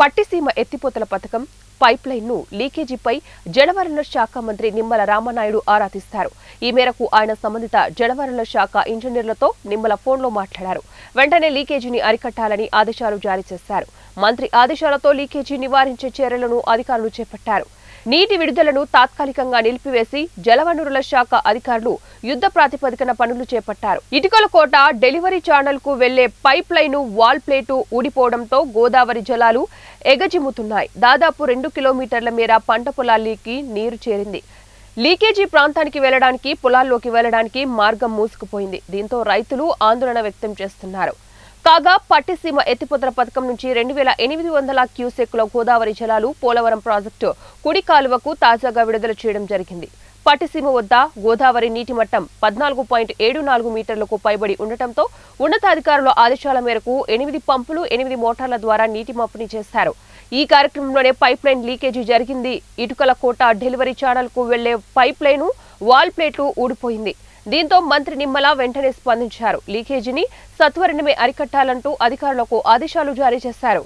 పట్టిసీమ ఎత్తిపోతల పథకం పైప్ లైన్ను లీకేజీపై జలవనరుల శాఖ మంత్రి నిమ్మల రామనాయుడు ఆరా తీస్తారు ఈ మేరకు ఆయన సంబంధిత జలవనరుల శాఖ ఇంజనీర్లతో నిమ్మల ఫోన్లో మాట్లాడారు. వెంటనే లీకేజీని అరికట్టాలని ఆదేశాలు జారీ చేశారు. మంత్రి ఆదేశాలతో లీకేజీ నివారించే చర్యలను అధికారులు చేపట్టారు. నీటి విడుదలను తాత్కాలికంగా నిలిపివేసి జలవనరుల శాఖ అధికారులు యుద్ధ ప్రాతిపదికన పనులు చేపట్టారు. ఇటుకల కోట డెలివరీ ఛానల్కు వెళ్ళే పైప్ లైను వాల్ ప్లేటు ఊడిపోవడంతో గోదావరి జలాలు ఎగజిమ్ముతున్నాయి. దాదాపు రెండు కిలోమీటర్ల మేర పంట పొలాల్లోకి నీరు చేరింది. లీకేజీ ప్రాంతానికి వెళ్ళడానికి పొలాల్లోకి వెళ్ళడానికి మార్గం మూసుకుపోయింది. దీంతో రైతులు ఆందోళన వ్యక్తం చేస్తున్నారు. కాగా పట్టిసీమ ఎత్తిపోతల పథకం నుంచి రెండు వేల ఎనిమిది వందల క్యూసెక్ల గోదావరి జలాలు పోలవరం ప్రాజెక్టు కుడి కాలువకు తాజాగా విడుదల చేయడం జరిగింది. పట్టిసీమ వద్ద గోదావరి నీటి మట్టం పద్నాలుగు పాయింట్ ఏడు నాలుగు మీటర్లకు పైబడి ఉండటంతో ఉన్నతాధికారుల ఆదేశాల మేరకు ఎనిమిది పంపులు ఎనిమిది మోటార్ల ద్వారా నీటి పంపిణీ చేశారు. ఈ కార్యక్రమంలోనే పైప్ లైన్ లీకేజీ జరిగింది. ఇటుకల కోట డెలివరీ ఛానల్కు వెళ్ళే పైప్ లైను వాల్ ప్లేట్లు ఊడిపోయింది. దీంతో మంత్రి నిమ్మల వెంటనే స్పందించారు. లీకేజీని సత్వరణమే అరికట్టాలంటూ అధికారులకు ఆదేశాలు జారీ చేశారు.